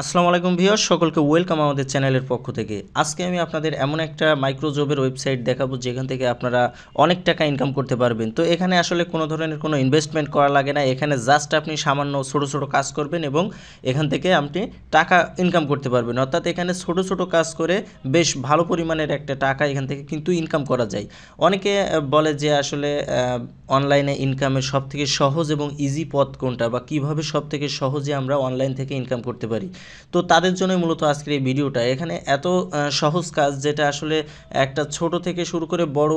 আসসালামু আলাইকুম ভিউয়ার্স, সকলকে ওয়েলকাম আমাদের চ্যানেলের পক্ষ থেকে। আজকে আমি আপনাদের এমন একটা মাইক্রোজবের ওয়েবসাইট দেখাবো, যেখান থেকে আপনারা অনেক টাকা ইনকাম করতে পারবেন। তো এখানে আসলে কোনো ধরনের কোনো ইনভেস্টমেন্ট করা লাগে না, এখানে জাস্ট আপনি সামান্য ছোটো ছোটো কাজ করবেন এবং এখান থেকে আপনি টাকা ইনকাম করতে পারবেন। অর্থাৎ এখানে ছোট ছোট কাজ করে বেশ ভালো পরিমাণের একটা টাকা এখান থেকে কিন্তু ইনকাম করা যায়। অনেকে বলে যে আসলে অনলাইনে ইনকামের সব থেকে সহজ এবং ইজি পথ কোনটা বা কীভাবে সব থেকে সহজে আমরা অনলাইন থেকে ইনকাম করতে পারি। তো তাদের জন্যই মূলত আজকের এই ভিডিওটা। এখানে এত সহজ কাজ যেটা আসলে একটা ছোট থেকে শুরু করে বড়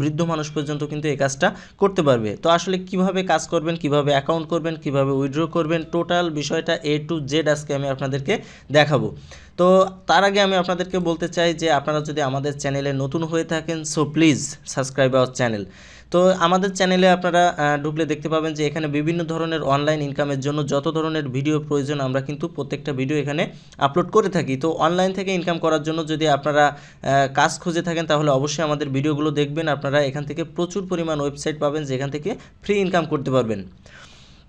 বৃদ্ধ মানুষ পর্যন্ত কিন্তু এই কাজটা করতে পারবে। তো আসলে কীভাবে কাজ করবেন, কীভাবে অ্যাকাউন্ট করবেন, কীভাবে উইথড্র করবেন টোটাল বিষয়টা এ টু জেড আজকে আমি আপনাদেরকে দেখাবো। তো তার আগে আমি আপনাদেরকে বলতে চাই যে আপনারা যদি আমাদের চ্যানেলে নতুন হয়ে থাকেন so please subscribe our channel তো আমাদের চ্যানেলে আপনারা ঢুকলে দেখতে পাবেন যে এখানে বিভিন্ন ধরনের অনলাইন ইনকামের জন্য যত ধরনের ভিডিও প্রয়োজন, আমরা কিন্তু প্রত্যেকটা ভিডিও এখানে আপলোড করে থাকি। তো অনলাইন থেকে ইনকাম করার জন্য যদি আপনারা কাজ খুঁজে থাকেন, তাহলে অবশ্যই আমাদের ভিডিওগুলো দেখবেন। আপনারা এখান থেকে প্রচুর পরিমাণ ওয়েবসাইট পাবেন, যেখান থেকে ফ্রি ইনকাম করতে পারবেন।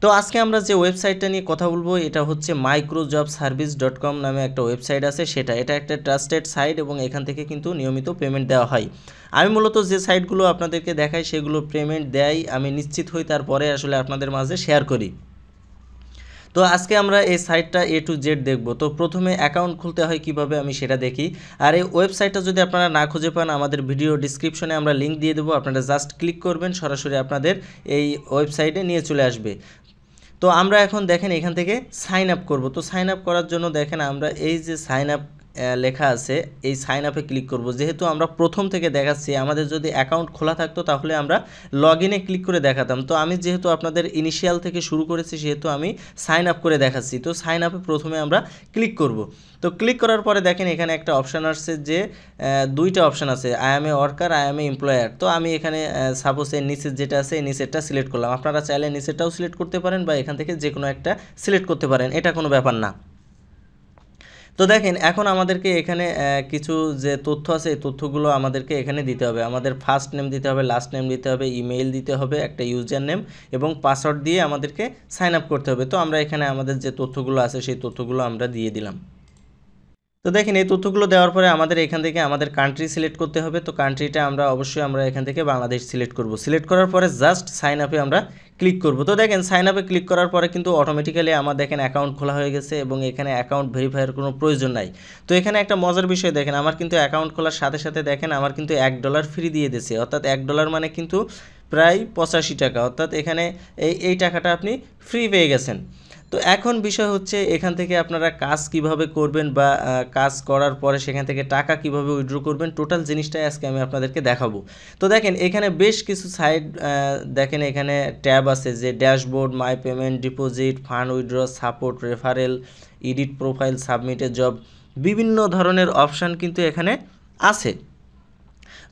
তো আজকে আমরা যে ওয়েবসাইটটা নিয়ে কথা বলব, এটা হচ্ছে micro job service dot com নামে একটা ওয়েবসাইট আছে। সেটা, এটা একটা ট্রাস্টেড সাইট এবং এখান থেকে কিন্তু নিয়মিত পেমেন্ট দেওয়া হয়। আমি মূলত যে সাইটগুলো আপনাদেরকে দেখাই, সেগুলো পেমেন্ট দেয় আমি নিশ্চিত হই, তারপরে আসলে আপনাদের মাঝে শেয়ার করি। তো আজকে আমরা এই সাইটটা এ টু জেড দেখব। তো প্রথমে অ্যাকাউন্ট খুলতে হয় কীভাবে, আমি সেটা দেখি। আর এই ওয়েবসাইটটা যদি আপনারা না খুঁজে পান, আমাদের ভিডিও ডিসক্রিপশনে আমরা লিঙ্ক দিয়ে দেবো। আপনারা জাস্ট ক্লিক করবেন, সরাসরি আপনাদের এই ওয়েবসাইটে নিয়ে চলে আসবে। তো আমরা এখন দেখেন এখান থেকে সাইন আপ করব। তো সাইন আপ করার জন্য দেখেন আমরা এই যে সাইন আপ লেখা আছে, এই সাইন আপে ক্লিক করব। যেহেতু আমরা প্রথম থেকে দেখাচ্ছি, আমাদের যদি অ্যাকাউন্ট খোলা থাকতো তাহলে আমরা লগ ইনে ক্লিক করে দেখাতাম। তো আমি যেহেতু আপনাদের ইনিশিয়াল থেকে শুরু করেছি, সেহেতু আমি সাইন আপ করে দেখাচ্ছি। তো সাইন আপে প্রথমে আমরা ক্লিক করব। তো ক্লিক করার পরে দেখেন এখানে একটা অপশান আসছে যে দুইটা অপশান আছে। I am a worker I am a employer তো আমি এখানে সাপোজ এর নিচের যেটা আছে, এই নিচেরটা সিলেক্ট করলাম। আপনারা চাইলে নিচেরটাও সিলেক্ট করতে পারেন বা এখান থেকে যে কোনো একটা সিলেক্ট করতে পারেন। এটা কোনো ব্যাপার না। তো দেখেন, এখন আমাদেরকে এখানে কিছু যে তথ্য আছে, এই তথ্যগুলো আমাদেরকে এখানে দিতে হবে। আমাদের ফার্স্ট নেম দিতে হবে লাস্ট নেম দিতে হবে ইমেইল দিতে হবে, একটা ইউজার নেম এবং পাসওয়ার্ড দিয়ে আমাদেরকে সাইন আপ করতে হবে। তো আমরা এখানে আমাদের যে তথ্যগুলো আছে, সেই তথ্যগুলো আমরা দিয়ে দিলাম। তো দেখেন, এই তথ্যগুলো দেওয়ার পরে আমাদের এখান থেকে আমাদের কান্ট্রি সিলেক্ট করতে হবে। তো কান্ট্রিটা আমরা অবশ্যই আমরা এখান থেকে বাংলাদেশ সিলেক্ট করব। সিলেক্ট করার পরে জাস্ট সাইন আপে আমরা ক্লিক করব। তো দেখেন সাইন আপে ক্লিক করার পরে কিন্তু অটোমেটিক্যালি আমার দেখেন অ্যাকাউন্ট খোলা হয়ে গেছে এবং এখানে অ্যাকাউন্ট ভেরিফাইয়ের কোনো প্রয়োজন নাই। তো এখানে একটা মজার বিষয় দেখেন, আমার কিন্তু অ্যাকাউন্ট খোলার সাথে সাথে দেখেন আমার কিন্তু এক ডলার ফ্রি দিয়ে দিয়েছে। অর্থাৎ এক ডলার মানে কিন্তু প্রায় পঁচাশি টাকা। অর্থাৎ এখানে এই এই টাকাটা আপনি ফ্রি পেয়ে গেছেন। তো এখন বিষয় হচ্ছে এখান থেকে আপনারা কাজ কীভাবে করবেন বা কাজ করার পরে সেখান থেকে টাকা কীভাবে উইথড্র করবেন টোটাল জিনিসটাই আজকে আমি আপনাদেরকে দেখাবো। তো দেখেন, এখানে বেশ কিছু সাইড দেখেন এখানে ট্যাব আছে যে dashboard, my payment deposit, fund withdraw support, referral, edit profile submitted job, বিভিন্ন ধরনের অপশান কিন্তু এখানে আছে।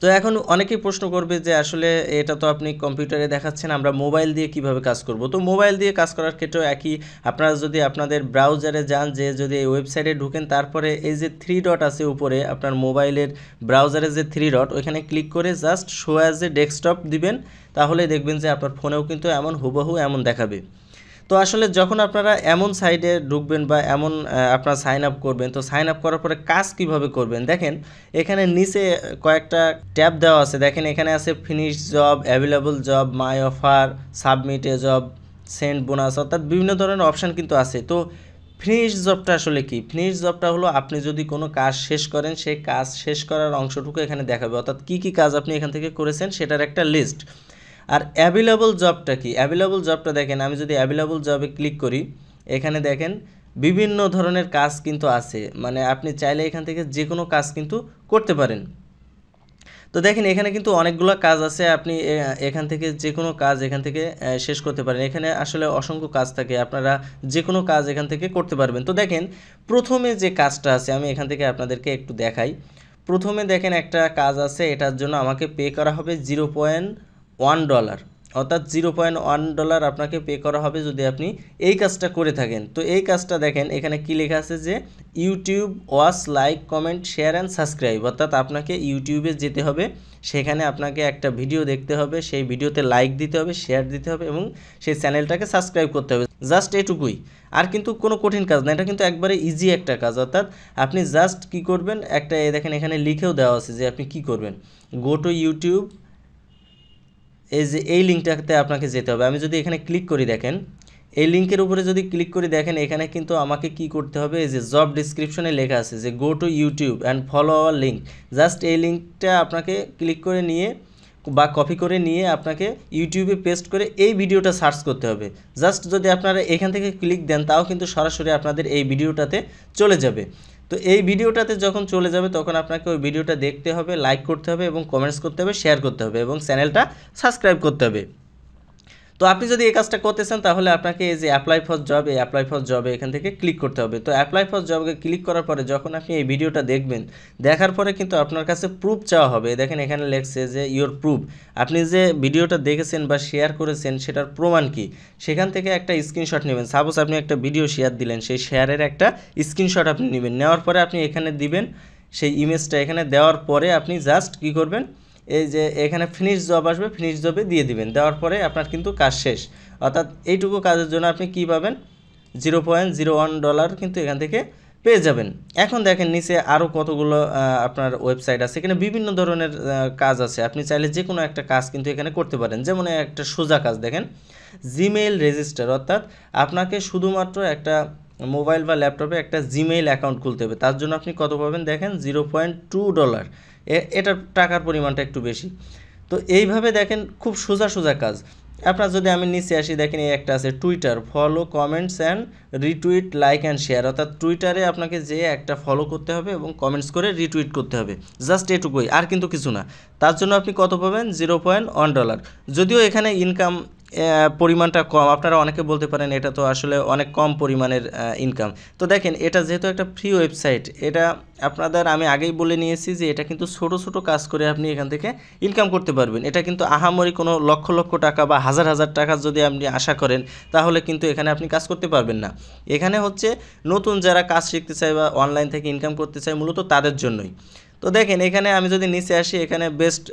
তো এখন অনেকেই প্রশ্ন করবে যে আসলে এটা তো আপনি কম্পিউটারে দেখাচ্ছেন, আমরা মোবাইল দিয়ে কীভাবে কাজ করব? তো মোবাইল দিয়ে কাজ করার ক্ষেত্রেও একই, আপনারা যদি আপনাদের ব্রাউজারে যান, যে যদি এই ওয়েবসাইটে ঢুকেন, তারপরে এই যে থ্রি ডট আছে উপরে, আপনার মোবাইলের ব্রাউজারে যে থ্রি ডট ওইখানে ক্লিক করে just show as a desktop দিবেন তাহলে দেখবেন যে আপনার ফোনেও কিন্তু এমন হুবহু এমন দেখাবে। তো আসলে যখন আপনারা এমন সাইডে ঢুকবেন বা এমন আপনারা সাইন আপ করবেন, তো সাইন আপ করার পরে কাজ কীভাবে করবেন? দেখেন, এখানে নিচে কয়েকটা ট্যাব দেওয়া আছে। দেখেন, এখানে আছে finish job available job my offer submit job send bonus অর্থাৎ বিভিন্ন ধরনের অপশান কিন্তু আছে। তো ফিনিশ জবটা আসলে কি? ফিনিশ জবটা হলো আপনি যদি কোনো কাজ শেষ করেন, সেই কাজ শেষ করার অংশটুকু এখানে দেখাবে। অর্থাৎ কী কী কাজ আপনি এখান থেকে করেছেন, সেটার একটা লিস্ট আর অ্যাভেলেবল জবটা কি? অ্যাভেলেবল জবটা দেখেন, আমি যদি অ্যাভেলেবল জবে ক্লিক করি, এখানে দেখেন বিভিন্ন ধরনের কাজ কিন্তু আছে। মানে আপনি চাইলে এখান থেকে যে কোনো কাজ কিন্তু করতে পারেন। তো দেখেন, এখানে কিন্তু অনেকগুলো কাজ আছে, আপনি এখান থেকে যে কোনো কাজ এখান থেকে শেষ করতে পারেন। এখানে আসলে অসংখ্য কাজ থাকে, আপনারা যে কোনো কাজ এখান থেকে করতে পারবেন। তো দেখেন, প্রথমে যে কাজটা আছে, আমি এখান থেকে আপনাদেরকে একটু দেখাই। প্রথমে দেখেন একটা কাজ আছে, এটার জন্য আমাকে পে করা হবে জিরো পয়েন্ট ওয়ান ডলার অর্থাৎ জিরো পয়েন্ট ওয়ান ডলার আপনাকে পে করা হবে যদি আপনি এই কাজটা করে থাকেন। তো এই কাজটা দেখেন, এখানে কি লেখা আছে যে YouTube watch like comment share and subscribe অর্থাৎ আপনাকে ইউটিউবে যেতে হবে, সেখানে আপনাকে একটা ভিডিও দেখতে হবে, সেই ভিডিওতে লাইক দিতে হবে শেয়ার দিতে হবে এবং সেই চ্যানেলটাকে সাবস্ক্রাইব করতে হবে। জাস্ট এটুকুই। আর কিন্তু কোনো কঠিন কাজ না, এটা কিন্তু একবারে ইজি একটা কাজ, অর্থাৎ আপনি জাস্ট কি করবেন, একটা দেখেন এখানে লিখেও দেওয়া আছে যে আপনি কি করবেন। গো টু ইউটিউব এই যে এই লিঙ্কটাতে আপনাকে যেতে হবে। আমি যদি এখানে ক্লিক করি দেখেন, এই লিঙ্কের উপরে যদি ক্লিক করে দেখেন, এখানে কিন্তু আমাকে কি করতে হবে? এই যে জব ডিসক্রিপশনে লেখা আছে যে go to YouTube and follow our link just এই লিঙ্কটা আপনাকে ক্লিক করে নিয়ে বা কপি করে নিয়ে আপনাকে ইউটিউবে পেস্ট করে এই ভিডিওটা সার্চ করতে হবে। জাস্ট যদি আপনারা এখান থেকে ক্লিক দেন, তাও কিন্তু সরাসরি আপনাদের এই ভিডিওটাতে চলে যাবে। তো এই ভিডিওটাতে যখন চলে যাবে, তখন আপনাকে ওই ভিডিওটা দেখতে হবে লাইক করতে হবে এবং কমেন্টস করতে হবে শেয়ার করতে হবে এবং চ্যানেলটা সাবস্ক্রাইব করতে হবে। তো আপনি যদি এই কাজটা করতে চান, তাহলে আপনাকে এই যে অ্যাপ্লাই ফর জব এই অ্যাপ্লাই ফর জবে এখান থেকে ক্লিক করতে হবে। তো অ্যাপ্লাই ফর জবকে ক্লিক করার পরে যখন আপনি এই ভিডিওটা দেখবেন, দেখার পরে কিন্তু আপনার কাছে প্রুফ চাওয়া হবে। দেখেন এখানে লেখছে যে ইওর প্রুফ আপনি যে ভিডিওটা দেখেছেন বা শেয়ার করেছেন, সেটার প্রমাণ কি? সেখান থেকে একটা স্ক্রিনশট নেবেন। সাপোজ আপনি একটা ভিডিও শেয়ার দিলেন, সেই শেয়ারের একটা স্ক্রিনশট আপনি নেবেন। নেওয়ার পরে আপনি এখানে দিবেন, সেই ইমেজটা এখানে দেওয়ার পরে আপনি জাস্ট কি করবেন এই যে এখানে ফিনিশ জব আসবে ফিনিশ জবে দিয়ে দিবেন। দেওয়ার পরে আপনার কিন্তু কাজ শেষ। অর্থাৎ এইটুকু কাজের জন্য আপনি কি পাবেন? Zero point zero one dollar কিন্তু এখান থেকে পেয়ে যাবেন। এখন দেখেন নিচে আরও কতগুলো আপনার ওয়েবসাইট আছে। এখানে বিভিন্ন ধরনের কাজ আছে। আপনি চাইলে যে কোনো একটা কাজ কিন্তু এখানে করতে পারেন। যেমন একটা সোজা কাজ দেখেন। জিমেইল রেজিস্টার অর্থাৎ আপনাকে শুধুমাত্র একটা মোবাইল বা ল্যাপটপে একটা জিমেইল অ্যাকাউন্ট খুলতে হবে। তার জন্য আপনি কত পাবেন? দেখেন জিরো পয়েন্ট টু ডলার এটার টাকার পরিমাণটা একটু বেশি। তো এইভাবে দেখেন খুব সোজা সোজা কাজ। আপনার যদি আমি নিচে আসি, দেখেন এই একটা আছে Twitter follow comments and retweet like and share অর্থাৎ টুইটারে আপনাকে যে একটা ফলো করতে হবে এবং কমেন্টস করে রিটুইট করতে হবে। জাস্ট এটুকুই, আর কিন্তু কিছু না। তার জন্য আপনি কত পাবেন? জিরো পয়েন্ট ওয়ান ডলার যদিও এখানে ইনকাম পরিমাণটা কম। আপনারা অনেকে বলতে পারেন এটা তো আসলে অনেক কম পরিমাণের ইনকাম তো দেখেন, এটা যেহেতু একটা ফ্রি ওয়েবসাইট এটা আপনাদের আমি আগেই বলে নিয়েছি যে এটা কিন্তু ছোট ছোট কাজ করে আপনি এখান থেকে ইনকাম করতে পারবেন। এটা কিন্তু আহামরি কোনো লক্ষ লক্ষ টাকা বা হাজার হাজার টাকা যদি আপনি আশা করেন, তাহলে কিন্তু এখানে আপনি কাজ করতে পারবেন না। এখানে হচ্ছে নতুন যারা কাজ শিখতে চায় বা অনলাইন থেকে ইনকাম করতে চায়, মূলত তাদের জন্যই। তো দেখেন, এখানে আমি যদি নিচে আসি, এখানে বেস্ট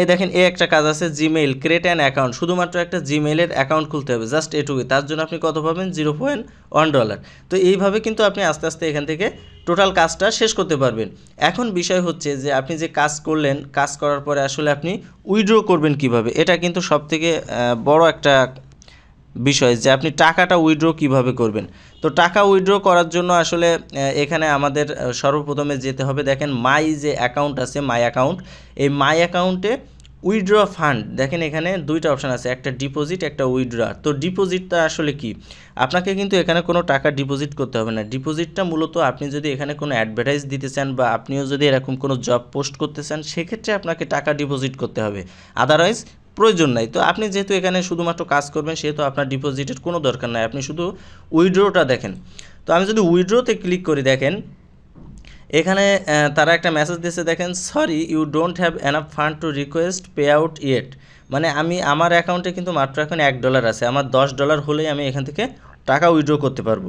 এই দেখেন, এ একটা কাজ আছে জিমেইল ক্রিয়েট অ্যান অ্যাকাউন্ট শুধুমাত্র একটা জিমেইলের অ্যাকাউন্ট খুলতে হবে জাস্ট এটুকুই তার জন্য আপনি কত পাবেন? জিরো পয়েন্ট ওয়ান ডলার তো এইভাবে কিন্তু আপনি আস্তে আস্তে এখান থেকে টোটাল কাজটা শেষ করতে পারবেন। এখন বিষয় হচ্ছে যে, আপনি যে কাজ করলেন, কাজ করার পরে আসলে আপনি উইড্রো করবেন কীভাবে? এটা কিন্তু সবথেকে বড় একটা বিষয় যে আপনি টাকাটা উইড্রো কীভাবে করবেন। তো টাকা উইড্রো করার জন্য আসলে এখানে আমাদের সর্বপ্রথমে যেতে হবে। দেখেন মাই যে অ্যাকাউন্ট আছে মাই অ্যাকাউন্ট এই মাই অ্যাকাউন্টে উইড্র ফান্ড দেখেন এখানে দুইটা অপশান আছে, একটা ডিপোজিট একটা উইড্রা তো ডিপোজিটটা আসলে কি? আপনাকে কিন্তু এখানে কোনো টাকা ডিপোজিট করতে হবে না। ডিপোজিটটা মূলত আপনি যদি এখানে কোনো অ্যাডভার্টাইজ দিতে চান বা আপনিও যদি এরকম কোনো জব পোস্ট করতে চান, সেক্ষেত্রে আপনাকে টাকা ডিপোজিট করতে হবে। আদারওয়াইজ প্রয়োজন নাই। তো আপনি যেহেতু এখানে শুধুমাত্র কাজ করবেন, সেহেতু আপনার ডিপোজিটের কোনো দরকার নাই। আপনি শুধু উইড্রোটা দেখেন। তো আমি যদি উইড্রোতে ক্লিক করি, দেখেন, এখানে তারা একটা মেসেজ দিয়েছে, দেখেন sorry you don't have enough fund to request pay out yet মানে আমি, আমার অ্যাকাউন্টে কিন্তু মাত্র এখন এক ডলার আছে। আমার দশ ডলার হলেই আমি এখান থেকে টাকা উইড্রো করতে পারব।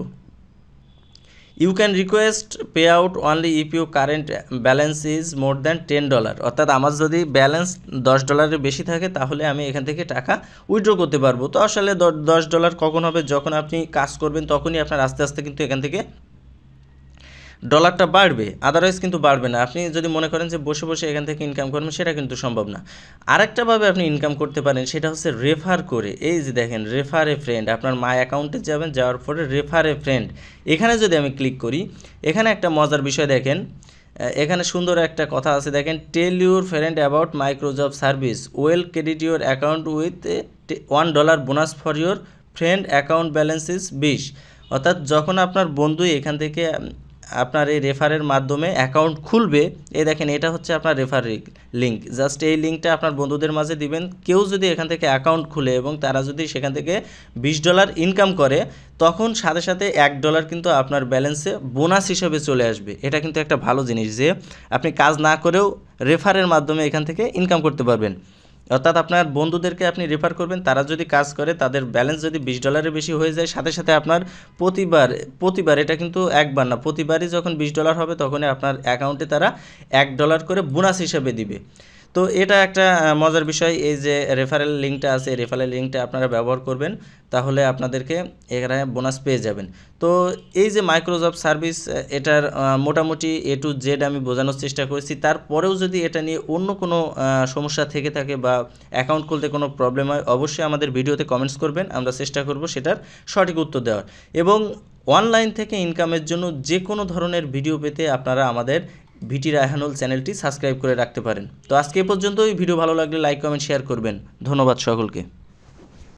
You can request pay out only if you current balance is more than ten dollar অর্থাৎ আমার যদি ব্যালেন্স দশ ডলারের বেশি থাকে, তাহলে আমি এখান থেকে টাকা উইড্রো করতে পারব। তো আসলে দশ ডলার কখন হবে, যখন আপনি কাজ করবেন, তখনই আপনার আস্তে আস্তে কিন্তু এখান থেকে ডলারটা বাড়বে আদারওয়াইজ কিন্তু বাড়বে না। আপনি যদি মনে করেন যে বসে বসে এখান থেকে ইনকাম করবেন, সেটা কিন্তু সম্ভব না। আরেকটাভাবে আপনি ইনকাম করতে পারেন, সেটা হচ্ছে রেফার করে। এই যে দেখেন রেফার এ ফ্রেন্ড আপনার মাই অ্যাকাউন্টে যাবেন, যাওয়ার পরে রেফার এ ফ্রেন্ড এখানে যদি আমি ক্লিক করি, এখানে একটা মজার বিষয় দেখেন এখানে সুন্দর একটা কথা আছে। দেখেন tell your friend about micro job service well credit your account with one dollar bonus for your friend account balance is বিশ। অর্থাৎ যখন আপনার বন্ধু এখান থেকে আপনার এই রেফারের মাধ্যমে অ্যাকাউন্ট খুলবে। এই দেখেন, এটা হচ্ছে আপনার রেফার লিঙ্ক। জাস্ট এই লিঙ্কটা আপনার বন্ধুদের মাঝে দিবেন। কেউ যদি এখান থেকে অ্যাকাউন্ট খুলে এবং তারা যদি সেখান থেকে বিশ ডলার ইনকাম করে, তখন সাথে সাথে এক ডলার কিন্তু আপনার ব্যালেন্সে বোনাস হিসেবে চলে আসবে। এটা কিন্তু একটা ভালো জিনিস যে আপনি কাজ না করেও রেফারের মাধ্যমে এখান থেকে ইনকাম করতে পারবেন। অর্থাৎ আপনার বন্ধুদেরকে আপনি রেফার করবেন, তারা যদি কাজ করে, তাদের ব্যালেন্স যদি বিশ ডলারের বেশি হয়ে যায়, সাথে সাথে আপনার প্রতিবার প্রতিবার, এটা কিন্তু একবার না, প্রতিবারই যখন বিশ ডলার হবে, তখনই আপনার অ্যাকাউন্টে তারা এক ডলার করে বোনাস হিসেবে দিবে। তো এটা একটা মজার বিষয়, এই যে রেফারেল লিঙ্কটা আছে রেফারেল লিঙ্কটা আপনারা ব্যবহার করবেন, তাহলে আপনাদেরকে এখানে বোনাস পেয়ে যাবেন। তো এই যে মাইক্রোসফট সার্ভিস এটার মোটামুটি এ টু জেড আমি বোঝানোর চেষ্টা করেছি। তারপরেও যদি এটা নিয়ে অন্য কোনো সমস্যা থেকে থাকে বা অ্যাকাউন্ট খুলতে কোনো প্রবলেম হয়, অবশ্যই আমাদের ভিডিওতে কমেন্টস করবেন, আমরা চেষ্টা করব সেটার সঠিক উত্তর দেওয়ার। এবং অনলাইন থেকে ইনকামের জন্য যে কোনো ধরনের ভিডিও পেতে আপনারা আমাদের ভিটি রায়হানুল চ্যানেলটি সাবস্ক্রাইব করে রাখতে পারেন। তো আজকে এ পর্যন্তই। ভিডিও ভালো লাগলে লাইক, কমেন্ট, শেয়ার করবেন। ধন্যবাদ সকলকে।